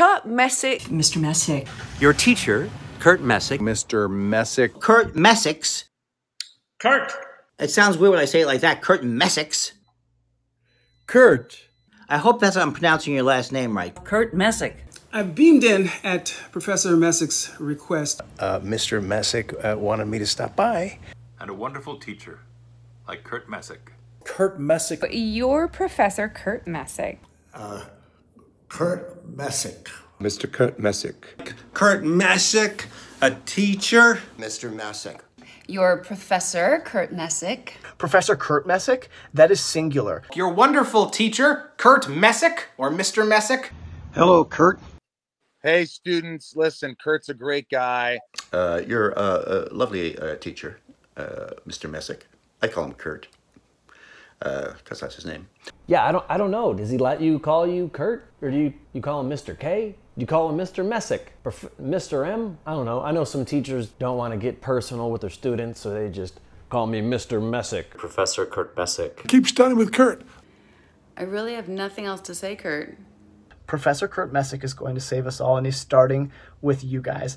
Kurt Messick. Mr. Messick. Your teacher, Kurt Messick. Mr. Messick. Kurt Messick's. Kurt. It sounds weird when I say it like that. Kurt Messick's. Kurt. I hope that's how I'm pronouncing your last name right. Kurt Messick. I beamed in at Professor Messick's request. Uh, Mr. Messick uh, wanted me to stop by. And a wonderful teacher, like Kurt Messick. Kurt Messick. Your Professor Kurt Messick. Uh, Kurt Messick. Mr. Kurt Messick. Kurt Messick, a teacher. Mr. Messick. Your Professor Kurt Messick. Professor Kurt Messick? That is singular. Your wonderful teacher, Kurt Messick, or Mr. Messick. Hello, Kurt. Hey, students, listen, Kurt's a great guy. Uh, you're a, a lovely uh, teacher, uh, Mr. Messick. I call him Kurt, because that's his name. Yeah, I don't, I don't know. Does he let you call you Kurt, or do you, you call him Mr. K? Do you call him Mr. Messick or Mr. M? I don't know. I know some teachers don't want to get personal with their students, so they just call me Mr. Messick. Professor Kurt Messick. Keep studying with Kurt. I really have nothing else to say, Kurt. Professor Kurt Messick is going to save us all, and he's starting with you guys.